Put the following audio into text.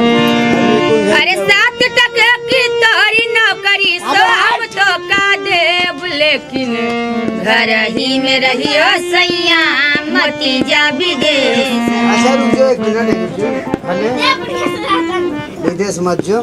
अरे सात टके की तोरी नौकरी सब तो का देव लेकिन घर ही में रहियो सैया, मती जा विदेश। विदेश मत जो